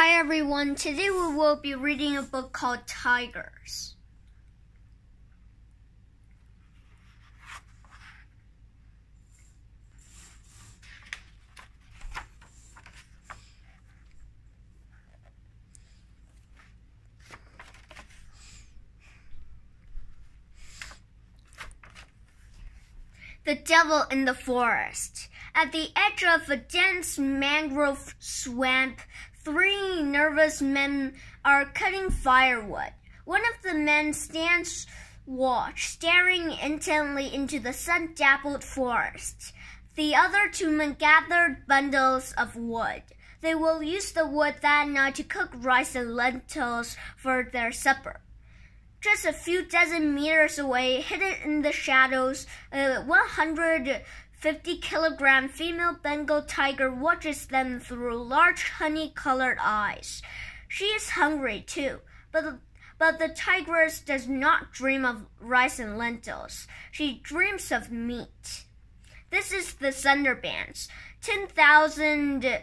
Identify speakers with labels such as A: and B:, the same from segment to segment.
A: Hi everyone, today we will be reading a book called Tigers. The Devil in the Forest. At the edge of a dense mangrove swamp, Three nervous men are cutting firewood. One of the men stands watch, staring intently into the sun-dappled forest. The other two men gather bundles of wood. They will use the wood that night to cook rice and lentils for their supper. Just a few dozen meters away, hidden in the shadows, a 100 50 kilogram female Bengal tiger watches them through large honey colored eyes. She is hungry too, but the, but the tigress does not dream of rice and lentils. She dreams of meat. This is the Sundarbans, 10,000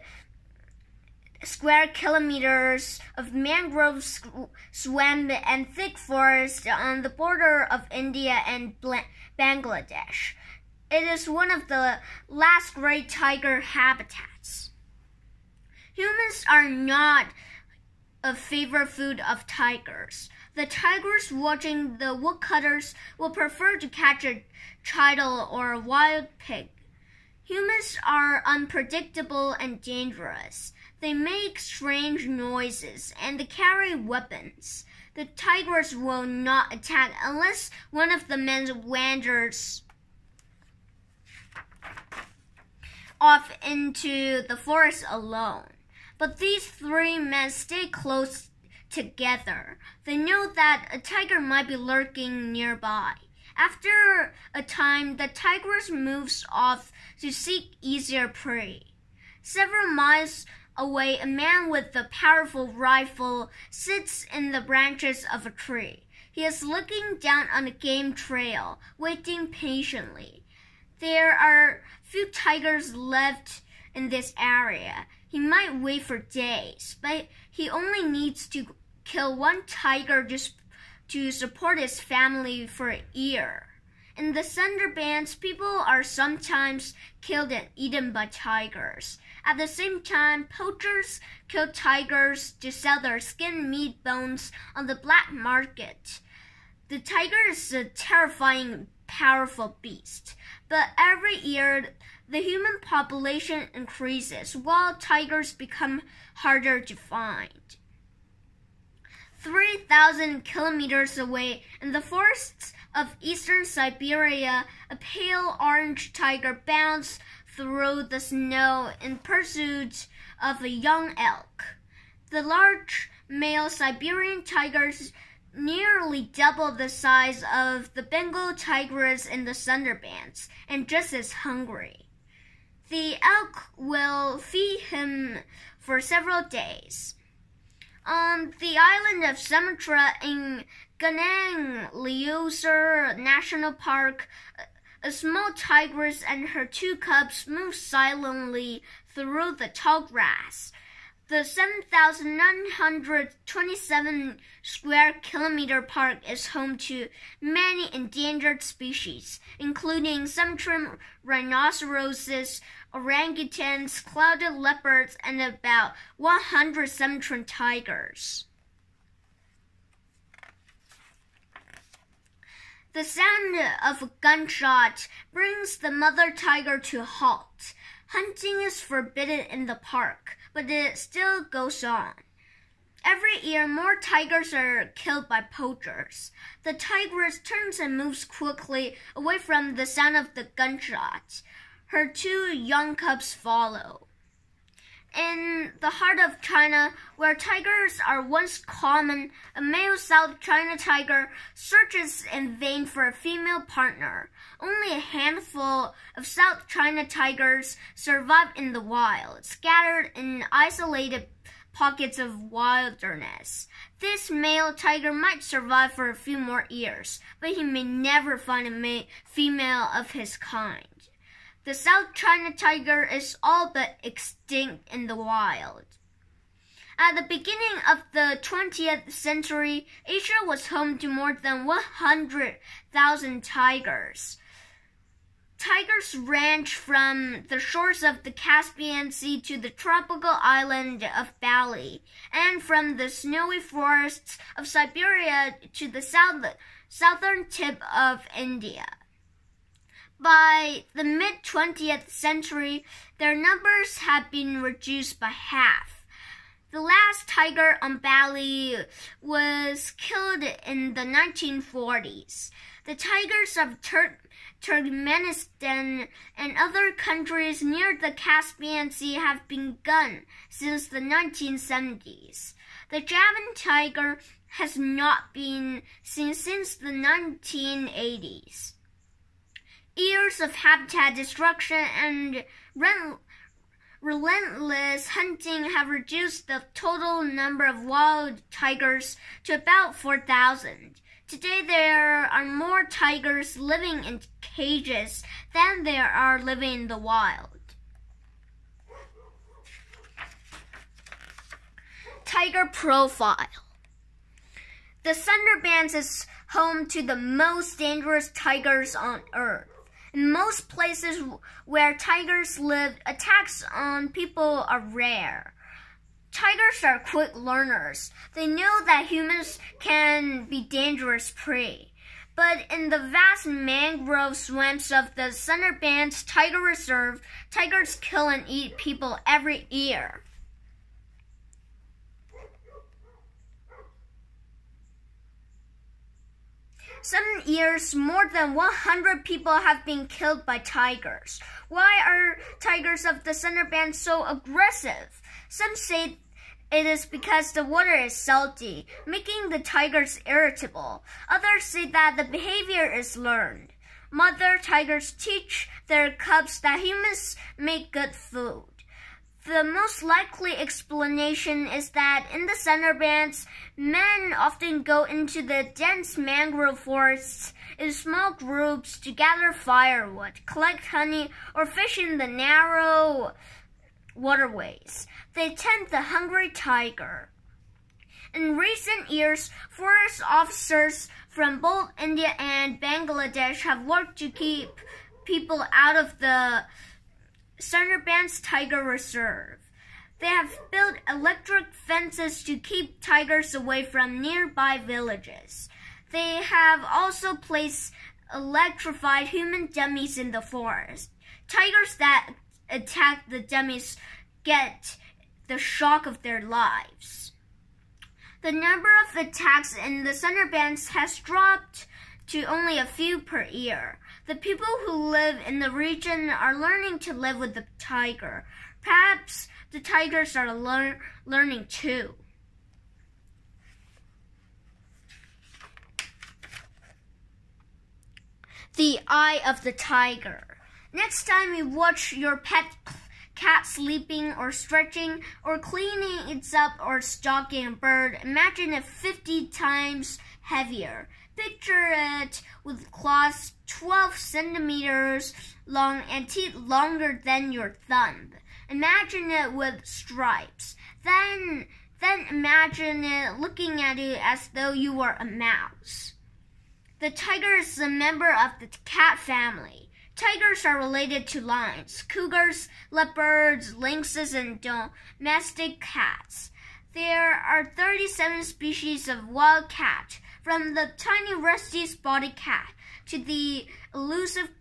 A: square kilometers of mangrove swamp and thick forest on the border of India and Bangladesh. It is one of the last great tiger habitats. Humans are not a favorite food of tigers. The tigers watching the woodcutters will prefer to catch a chital or a wild pig. Humans are unpredictable and dangerous. They make strange noises and they carry weapons. The tigers will not attack unless one of the men wanders off into the forest alone. But these three men stay close together. They know that a tiger might be lurking nearby. After a time, the tigress moves off to seek easier prey. Several miles away, a man with a powerful rifle sits in the branches of a tree. He is looking down on a game trail, waiting patiently. There are few tigers left in this area. He might wait for days, but he only needs to kill one tiger just to support his family for a year. In the Sundarbans, people are sometimes killed and eaten by tigers. At the same time, poachers kill tigers to sell their skin, meat, bones on the black market. The tiger is a terrifying, powerful beast, but every year the human population increases while tigers become harder to find. 3,000 kilometers away in the forests of eastern Siberia, a pale orange tiger bounds through the snow in pursuit of a young elk. The large male Siberian tigers nearly double the size of the Bengal tigers in the Sundarbans, and just as hungry. The elk will feed him for several days. On the island of Sumatra in Gunung Leuser National Park, a small tigress and her two cubs move silently through the tall grass. The 7,927 square kilometer park is home to many endangered species, including Sumatran rhinoceroses, orangutans, clouded leopards, and about 100 Sumatran tigers. The sound of a gunshot brings the mother tiger to halt. Hunting is forbidden in the park, but it still goes on. Every year, more tigers are killed by poachers. The tigress turns and moves quickly away from the sound of the gunshots. Her two young cubs follow. In the heart of China, where tigers are once common, a male South China tiger searches in vain for a female partner. Only a handful of South China tigers survive in the wild, scattered in isolated pockets of wilderness. This male tiger might survive for a few more years, but he may never find a female of his kind. The South China tiger is all but extinct in the wild. At the beginning of the 20th century, Asia was home to more than 100,000 tigers. Tigers range from the shores of the Caspian Sea to the tropical island of Bali, and from the snowy forests of Siberia to the south, southern tip of India. By the mid 20th century, their numbers had been reduced by half. The last tiger on Bali was killed in the 1940s. The tigers of Tur Turkmenistan and other countries near the Caspian Sea have been gone since the 1970s. The Javan tiger has not been seen since the 1980s. Years of habitat destruction and relentless hunting have reduced the total number of wild tigers to about 4,000. Today there are more tigers living in cages than there are living in the wild. Tiger profile. The Sundarbans is home to the most dangerous tigers on earth. In most places where tigers live, attacks on people are rare. Tigers are quick learners. They know that humans can be dangerous prey. But in the vast mangrove swamps of the Sundarbans Tiger Reserve, tigers kill and eat people every year. Some years, more than 100 people have been killed by tigers. Why are tigers of the Sundarbans so aggressive? Some say it is because the water is salty, making the tigers irritable. Others say that the behavior is learned. Mother tigers teach their cubs that humans make good food. The most likely explanation is that in the Sundarbans, men often go into the dense mangrove forests in small groups to gather firewood, collect honey, or fish in the narrow waterways. They tend the hungry tiger. In recent years, forest officers from both India and Bangladesh have worked to keep people out of the Sundarbans Tiger Reserve. They have built electric fences to keep tigers away from nearby villages. They have also placed electrified human dummies in the forest. Tigers that attack the dummies get the shock of their lives. The number of attacks in the Sundarbans has dropped to only a few per year. The people who live in the region are learning to live with the tiger. Perhaps the tigers are lear learning too. The Eye of the Tiger. Next time you watch your pet cat sleeping or stretching or cleaning its up or stalking a bird, imagine it 50 times heavier. Picture it with claws 12 centimeters long and teeth longer than your thumb. Imagine it with stripes. Then, then imagine it looking at you as though you were a mouse. The tiger is a member of the cat family. Tigers are related to lions, cougars, leopards, lynxes, and domestic cats. There are 37 species of wild cat, from the tiny rusty spotted cat to the elusive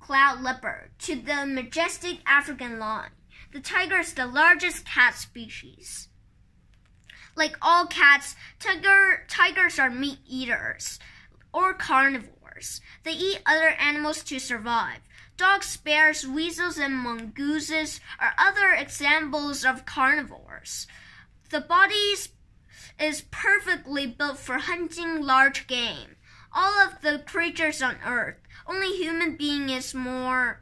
A: cloud leopard to the majestic African lion. The tiger is the largest cat species. Like all cats, tiger, tigers are meat eaters or carnivores. They eat other animals to survive. Dogs, bears, weasels, and mongooses are other examples of carnivores. The bodies is perfectly built for hunting large game. All of the creatures on Earth, only human being is more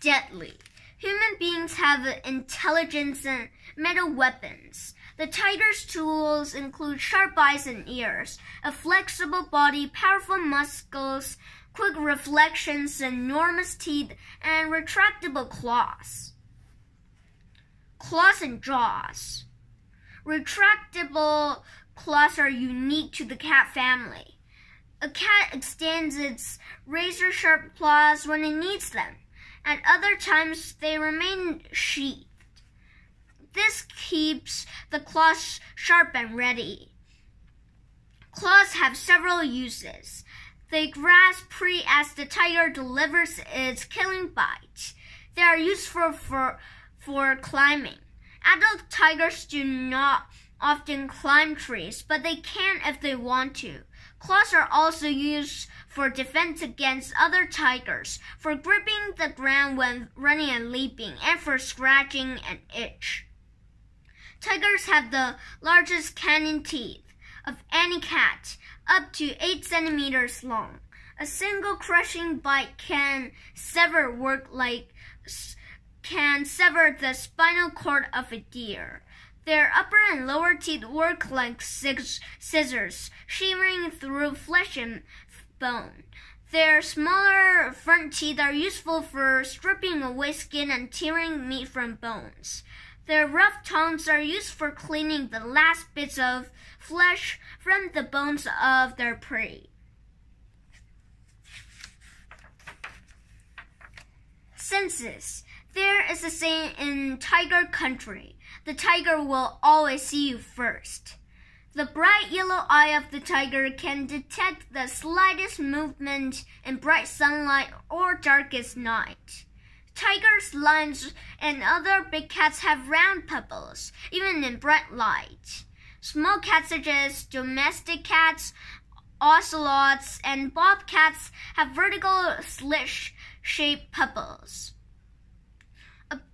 A: deadly. Human beings have intelligence and metal weapons. The tiger's tools include sharp eyes and ears, a flexible body, powerful muscles, quick reflections, enormous teeth, and retractable claws. Claws and jaws. Retractable claws are unique to the cat family. A cat extends its razor sharp claws when it needs them. At other times, they remain sheathed. This keeps the claws sharp and ready. Claws have several uses. They grasp prey as the tiger delivers its killing bite. They are useful for, for climbing. Adult tigers do not often climb trees, but they can if they want to. Claws are also used for defense against other tigers, for gripping the ground when running and leaping, and for scratching an itch. Tigers have the largest canine teeth of any cat, up to 8 centimeters long. A single crushing bite can sever work like can sever the spinal cord of a deer. Their upper and lower teeth work like scissors, shearing through flesh and bone. Their smaller front teeth are useful for stripping away skin and tearing meat from bones. Their rough tongues are used for cleaning the last bits of flesh from the bones of their prey. Senses. There is a saying in tiger country the tiger will always see you first. The bright yellow eye of the tiger can detect the slightest movement in bright sunlight or darkest night. Tigers, lions, and other big cats have round pupils, even in bright light. Small cats such as domestic cats, ocelots, and bobcats have vertical slit-shaped pupils.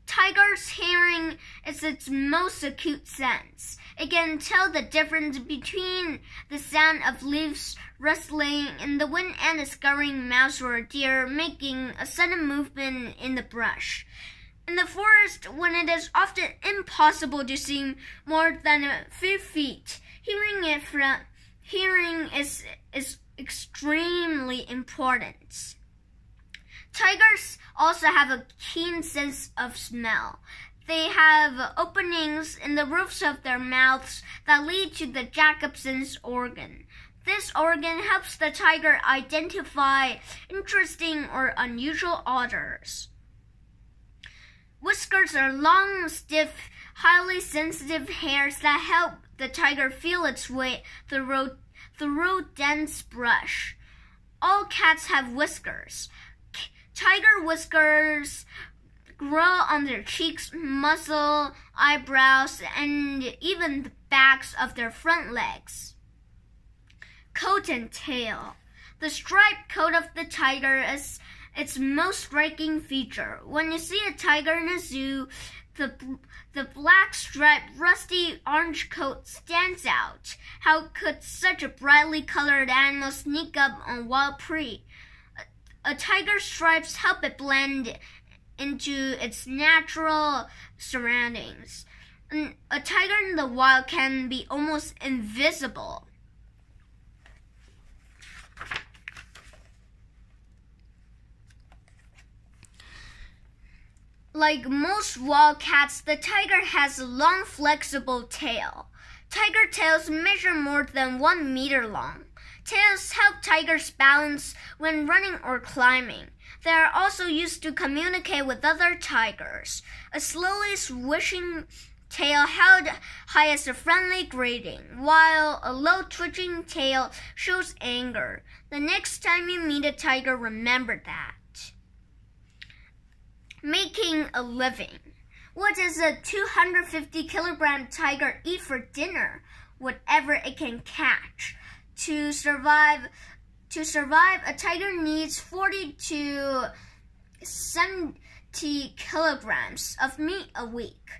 A: Tiger's hearing is its most acute sense. It can tell the difference between the sound of leaves rustling in the wind and a scurrying mouse or deer making a sudden movement in the brush. In the forest, when it is often impossible to see more than a few feet, hearing it from hearing is is extremely important. Tigers also have a keen sense of smell. They have openings in the roofs of their mouths that lead to the Jacobson's organ. This organ helps the tiger identify interesting or unusual odors. Whiskers are long, stiff, highly sensitive hairs that help the tiger feel its way through, through dense brush. All cats have whiskers. Tiger whiskers grow on their cheeks, muzzle, eyebrows, and even the backs of their front legs. Coat and tail. The striped coat of the tiger is its most striking feature. When you see a tiger in a zoo, the, the black striped rusty orange coat stands out. How could such a brightly colored animal sneak up on wild prey? A, tiger's stripes help it blend into its natural surroundings. A tiger in the wild can be almost invisible. Like most wild cats, the tiger has a long, flexible tail. Tiger tails measure more than one meter long. Tails help tigers balance when running or climbing. They are also used to communicate with other tigers. A slowly swishing tail held high as a friendly greeting, while a low twitching tail shows anger. The next time you meet a tiger, remember that. Making a living. What does a 250 kilogram tiger eat for dinner? Whatever it can catch. To survive, to survive, a tiger needs 40 to 70 kilograms of meat a week.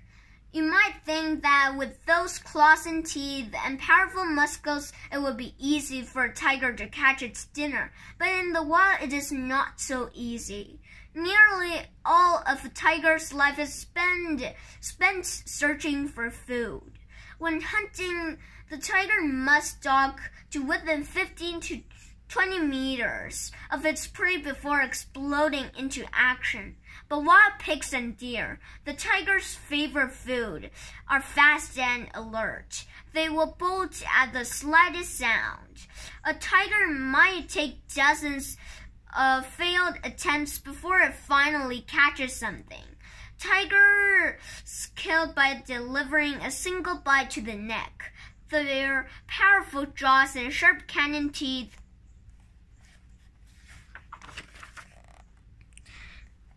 A: You might think that with those claws and teeth and powerful muscles, it would be easy for a tiger to catch its dinner, but in the wild, it is not so easy. Nearly all of a tiger's life is spent, spent searching for food. When hunting, the tiger must stalk to within 15 to 20 meters of its prey before exploding into action. But wild pigs and deer, the tiger's favorite food, are fast and alert. They will bolt at the slightest sound. A tiger might take dozens of failed attempts before it finally catches something. Tigers killed by delivering a single bite to the neck. Their powerful jaws and sharp cannon teeth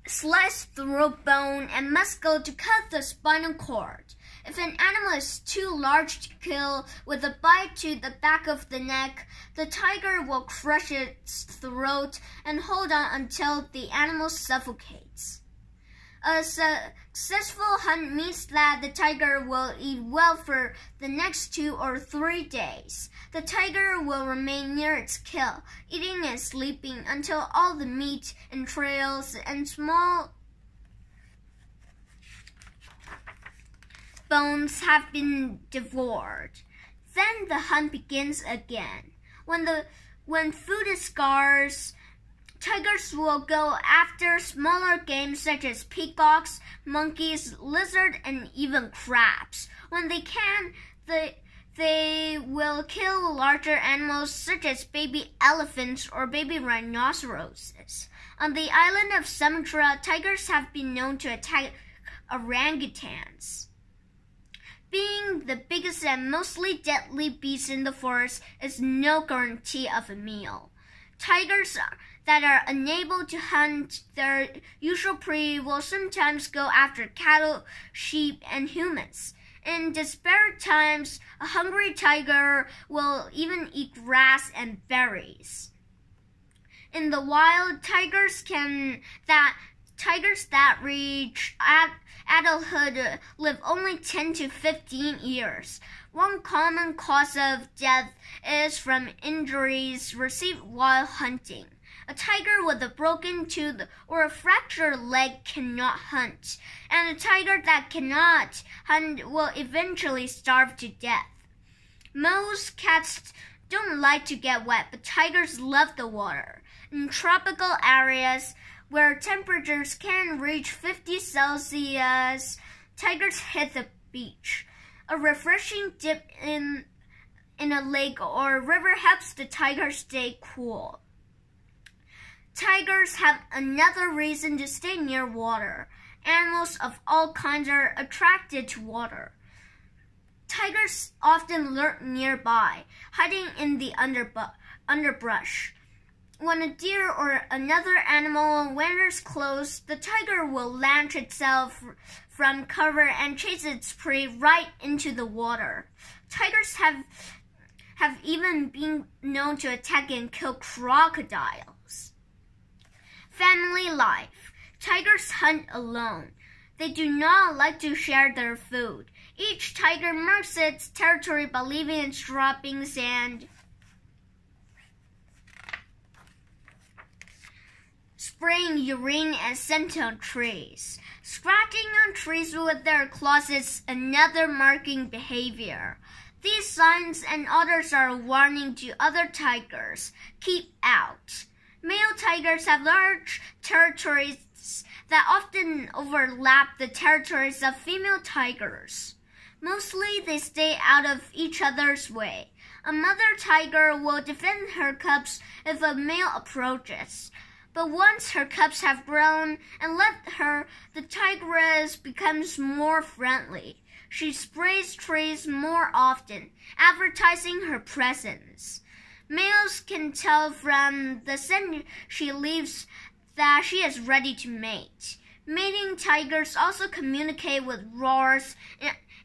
A: slice throat bone and muscle to cut the spinal cord. If an animal is too large to kill with a bite to the back of the neck, the tiger will crush its throat and hold on until the animal suffocates. A successful hunt means that the tiger will eat well for the next two or three days. The tiger will remain near its kill, eating and sleeping until all the meat, entrails, and small bones have been devoured. Then the hunt begins again. When the when food is scarce, Tigers will go after smaller game such as peacocks, monkeys, lizards, and even crabs. When they can, they, they will kill larger animals such as baby elephants or baby rhinoceroses. On the island of Sumatra, tigers have been known to attack orangutans. Being the biggest and mostly deadly beast in the forest is no guarantee of a meal. Tigers that are unable to hunt their usual prey will sometimes go after cattle, sheep, and humans. In desperate times, a hungry tiger will even eat grass and berries. In the wild, tigers can that tigers that reach ad, adulthood live only 10 to 15 years. One common cause of death is from injuries received while hunting. A tiger with a broken tooth or a fractured leg cannot hunt, and a tiger that cannot hunt will eventually starve to death. Most cats don't like to get wet, but tigers love the water. In tropical areas where temperatures can reach 50 Celsius, tigers hit the beach. A refreshing dip in in a lake or river helps the tiger stay cool. Tigers have another reason to stay near water. Animals of all kinds are attracted to water. Tigers often lurk nearby, hiding in the underbrush. When a deer or another animal wanders close, the tiger will launch itself from cover and chase its prey right into the water. Tigers have have even been known to attack and kill crocodiles. Family life. Tigers hunt alone. They do not like to share their food. Each tiger marks its territory by leaving its droppings and spraying urine and scent on trees. Scratching on trees with their claws is another marking behavior. These signs and others are a warning to other tigers. Keep out. Tigers have large territories that often overlap the territories of female tigers. Mostly they stay out of each other's way. A mother tiger will defend her cubs if a male approaches. But once her cubs have grown and left her, the tigress becomes more friendly. She sprays trees more often, advertising her presence. Males can tell from the scent she leaves that she is ready to mate. Mating tigers also communicate with roars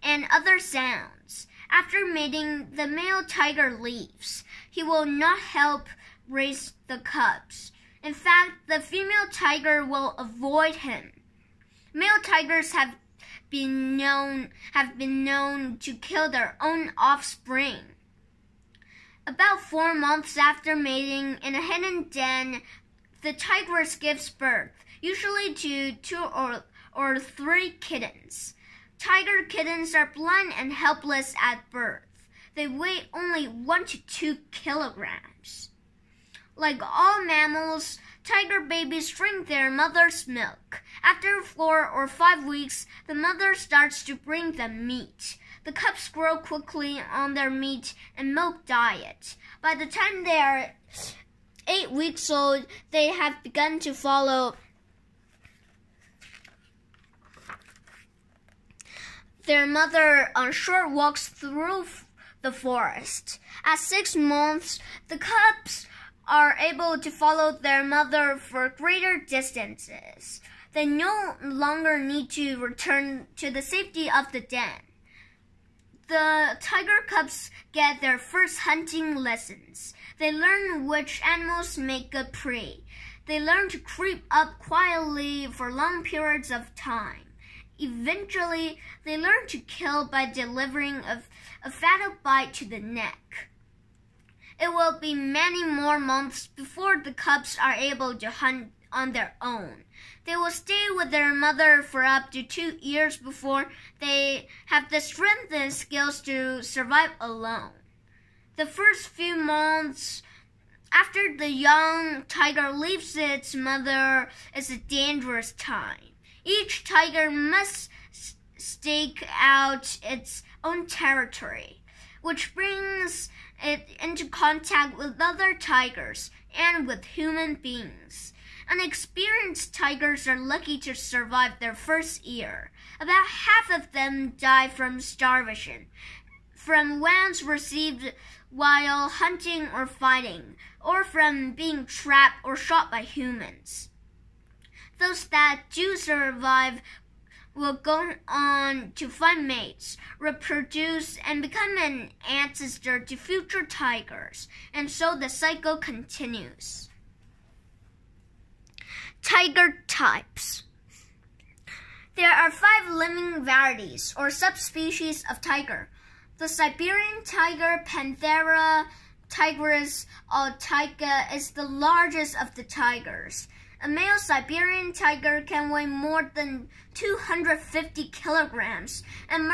A: and other sounds. After mating, the male tiger leaves. He will not help raise the cubs. In fact, the female tiger will avoid him. Male tigers have been known have been known to kill their own offspring. About four months after mating in a hidden den, the tigress gives birth, usually to two or, or three kittens. Tiger kittens are blind and helpless at birth. They weigh only one to two kilograms. Like all mammals, tiger babies drink their mother's milk. After four or five weeks, the mother starts to bring them meat. The cubs grow quickly on their meat and milk diet. By the time they are eight weeks old, they have begun to follow their mother on short walks through the forest. At six months, the cubs are able to follow their mother for greater distances. They no longer need to return to the safety of the den. The tiger cubs get their first hunting lessons. They learn which animals make good prey. They learn to creep up quietly for long periods of time. Eventually, they learn to kill by delivering a, a fatal bite to the neck. It will be many more months before the cubs are able to hunt on their own. They will stay with their mother for up to two years before they have the strength and skills to survive alone. The first few months after the young tiger leaves its mother is a dangerous time. Each tiger must stake out its own territory, which brings it into contact with other tigers and with human beings. Unexperienced tigers are lucky to survive their first year. About half of them die from starvation, from wounds received while hunting or fighting, or from being trapped or shot by humans. Those that do survive will go on to find mates, reproduce, and become an ancestor to future tigers, and so the cycle continues. Tiger types. There are five living varieties or subspecies of tiger. The Siberian tiger, Panthera tigris altaica, is the largest of the tigers. A male Siberian tiger can weigh more than 250 kilograms and,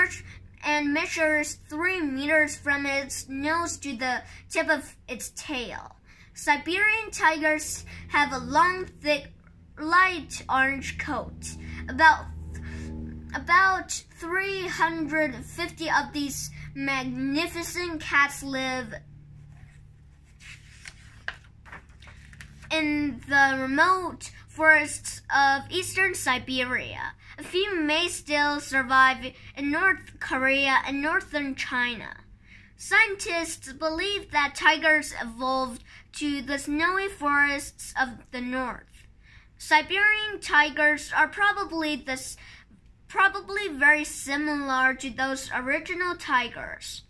A: and measures 3 meters from its nose to the tip of its tail. Siberian tigers have a long, thick, light orange coat. About about 350 of these magnificent cats live in the remote forests of eastern Siberia. A few may still survive in North Korea and northern China. Scientists believe that tigers evolved to the snowy forests of the north. Siberian tigers are probably this probably very similar to those original tigers.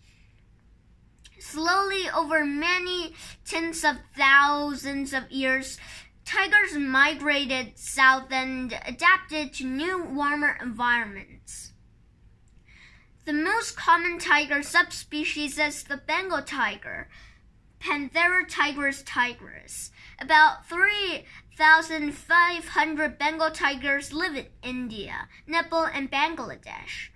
A: Slowly, over many tens of thousands of years, tigers migrated south and adapted to new, warmer environments. The most common tiger subspecies is the Bengal tiger, Panthera tigris tigris. About 3,500 Bengal tigers live in India, Nepal, and Bangladesh.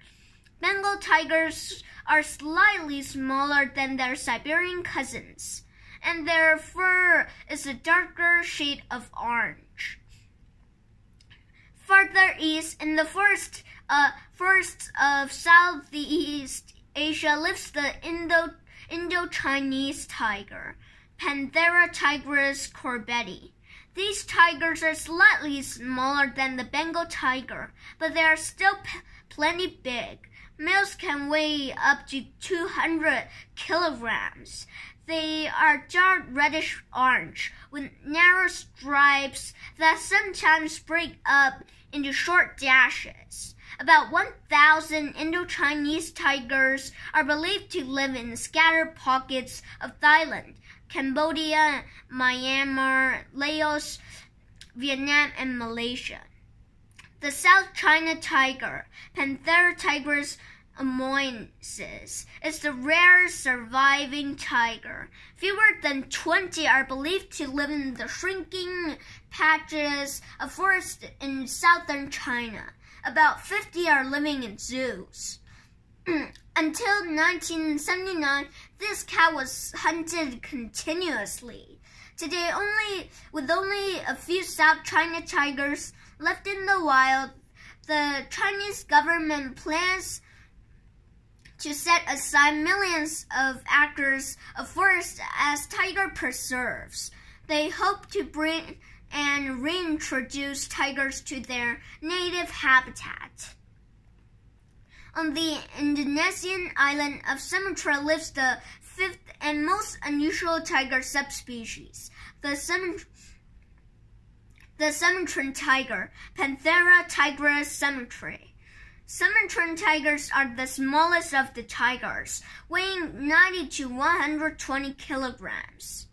A: Bengal tigers are slightly smaller than their Siberian cousins, and their fur is a darker shade of orange. Farther east, in the forest, uh, forests of Southeast Asia, lives the Indo Indo-Chinese tiger, Panthera tigris corbetti. These tigers are slightly smaller than the Bengal tiger, but they are still plenty big. Males can weigh up to 200 kilograms. They are dark reddish orange with narrow stripes that sometimes break up into short dashes. About 1,000 Indo-Chinese tigers are believed to live in scattered pockets of Thailand, Cambodia, Myanmar, Laos, Vietnam, and Malaysia. The South China tiger, Panthera tigris amoyensis, is the rarest surviving tiger. Fewer than 20 are believed to live in the shrinking patches of forest in southern China. About 50 are living in zoos. Until 1979, this cat was hunted continuously. Today, only with only a few South China tigers left in the wild, the Chinese government plans to set aside millions of acres of forest as tiger preserves. They hope to bring and reintroduce tigers to their native habitat. On the Indonesian island of Sumatra lives the fifth and most unusual tiger subspecies, the Sumatran the Sumatran tiger, Panthera tigris sumatrae. Sumatran tigers are the smallest of the tigers, weighing 90 to 120 kilograms.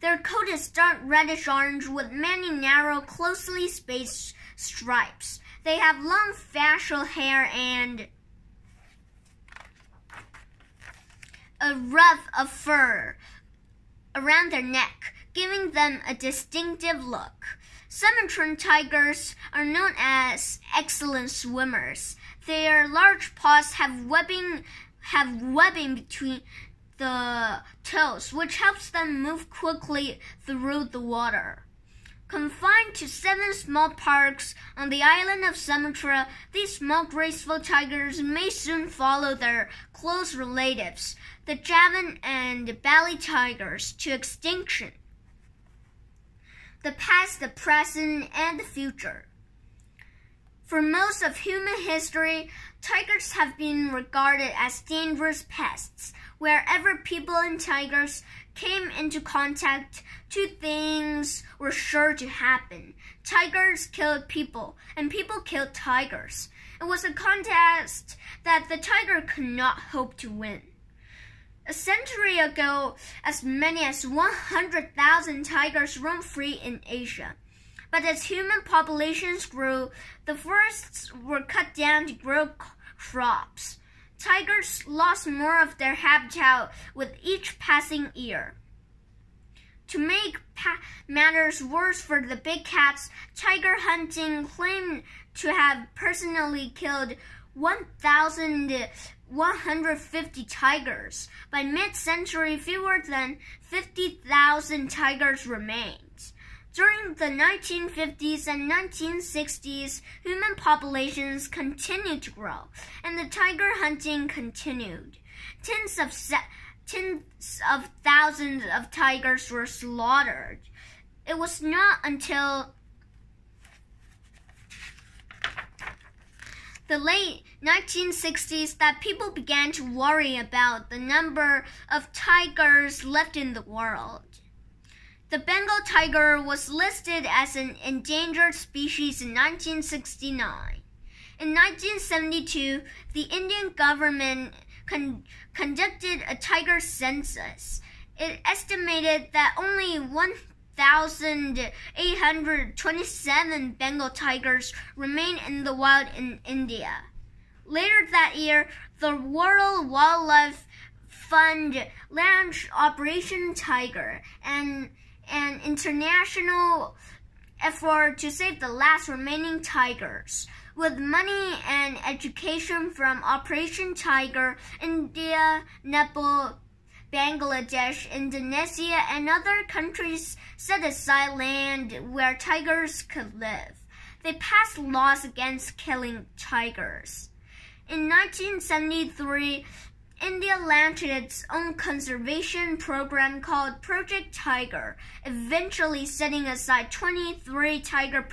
A: Their coat is dark reddish orange with many narrow, closely spaced stripes. They have long facial hair and a ruff of fur around their neck, giving them a distinctive look. Sumatran tigers are known as excellent swimmers. Their large paws have webbing have webbing between the toes, which helps them move quickly through the water. Confined to seven small parks on the island of Sumatra, these small graceful tigers may soon follow their close relatives, the Javan and Bali tigers, to extinction the past, the present, and the future. For most of human history, tigers have been regarded as dangerous pests. Wherever people and tigers came into contact, two things were sure to happen. Tigers killed people, and people killed tigers. It was a contest that the tiger could not hope to win. A century ago, as many as 100,000 tigers roamed free in Asia. But as human populations grew, the forests were cut down to grow crops. Tigers lost more of their habitat with each passing year. To make matters worse for the big cats, tiger hunting claimed to have personally killed 1,150 tigers. By mid-century, fewer than 50,000 tigers remained. During the 1950s and 1960s, human populations continued to grow, and the tiger hunting continued. Tens of tens of thousands of tigers were slaughtered. It was not until the late 1960s that people began to worry about the number of tigers left in the world. The Bengal tiger was listed as an endangered species in 1969. In 1972, the Indian government con conducted a tiger census. It estimated that only 1,827 Bengal tigers remain in the wild in India. Later that year, the World Wildlife Fund launched Operation Tiger, an, an international effort to save the last remaining tigers. With money and education from Operation Tiger, India, Nepal, Bangladesh, Indonesia, and other countries set aside land where tigers could live. They passed laws against killing tigers. In 1973, India launched its own conservation program called Project Tiger, eventually setting aside 23 tiger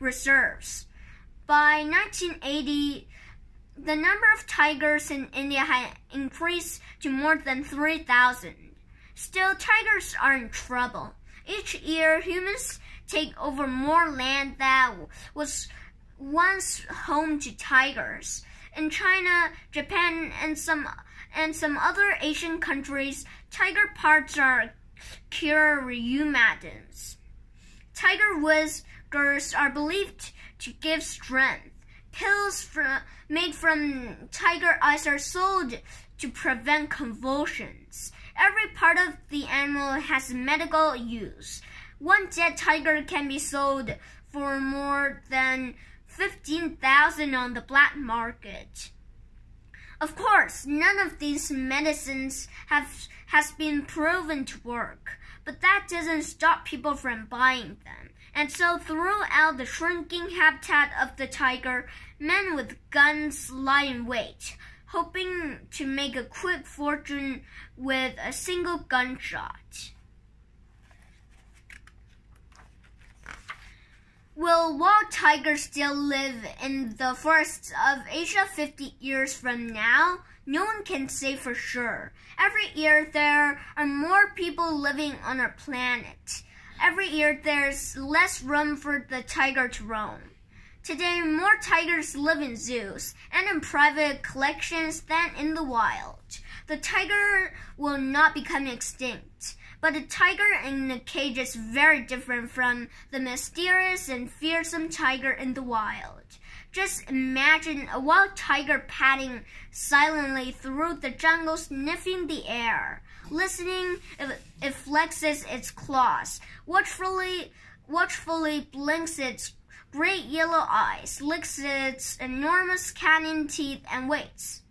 A: reserves. By 1980, the number of tigers in India had increased to more than 3,000. Still, tigers are in trouble. Each year, humans take over more land that was once home to tigers. In China, Japan, and some and some other Asian countries, tiger parts are cure rheumatism. Tiger whiskers are believed to give strength. Pills made from tiger eyes are sold to prevent convulsions. Every part of the animal has medical use. One dead tiger can be sold for more than 15,000 on the black market. Of course, none of these medicines have has been proven to work, but that doesn't stop people from buying them. And so throughout the shrinking habitat of the tiger, men with guns lie in wait, hoping to make a quick fortune with a single gunshot. Will wild tigers still live in the forests of Asia 50 years from now? No one can say for sure. Every year there are more people living on our planet. Every year there's less room for the tiger to roam. Today, more tigers live in zoos and in private collections than in the wild. The tiger will not become extinct. But a tiger in a cage is very different from the mysterious and fearsome tiger in the wild. Just imagine a wild tiger padding silently through the jungle, sniffing the air. Listening, it, it flexes its claws, watchfully, watchfully blinks its great yellow eyes, licks its enormous canine teeth, and waits.